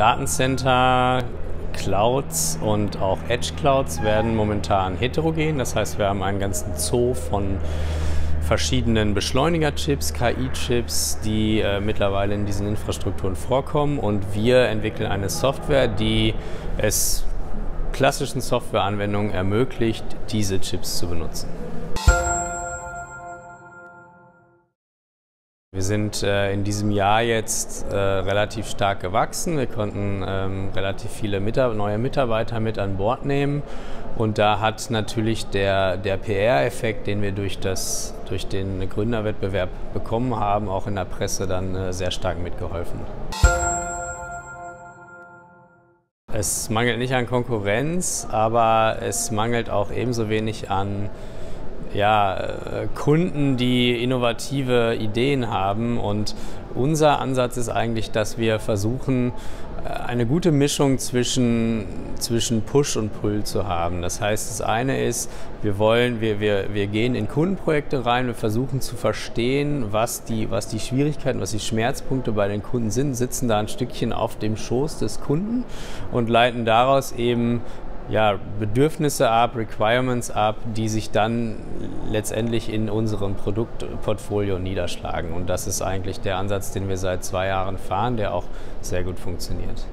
Datencenter, Clouds und auch Edge Clouds werden momentan heterogen. Das heißt, wir haben einen ganzen Zoo von verschiedenen Beschleunigerchips, KI-Chips, die äh, mittlerweile in diesen Infrastrukturen vorkommen. Und wir entwickeln eine Software, die es klassischen Softwareanwendungen ermöglicht, diese Chips zu benutzen. Wir sind äh, in diesem Jahr jetzt äh, relativ stark gewachsen. Wir konnten ähm, relativ viele Mitar neue Mitarbeiter mit an Bord nehmen. Und da hat natürlich der, der PR-Effekt, den wir durch, das, durch den Gründerwettbewerb bekommen haben, auch in der Presse dann äh, sehr stark mitgeholfen. Es mangelt nicht an Konkurrenz, aber es mangelt auch ebenso wenig an ja, äh, Kunden, die innovative Ideen haben. Und unser Ansatz ist eigentlich, dass wir versuchen, äh, eine gute Mischung zwischen, zwischen Push und Pull zu haben. Das heißt, das eine ist, wir wollen, wir, wir, wir gehen in Kundenprojekte rein, wir versuchen zu verstehen, was die, was die Schwierigkeiten, was die Schmerzpunkte bei den Kunden sind, sitzen da ein Stückchen auf dem Schoß des Kunden und leiten daraus eben ja, Bedürfnisse ab, Requirements ab, die sich dann letztendlich in unserem Produktportfolio niederschlagen. Und das ist eigentlich der Ansatz, den wir seit zwei Jahren fahren, der auch sehr gut funktioniert.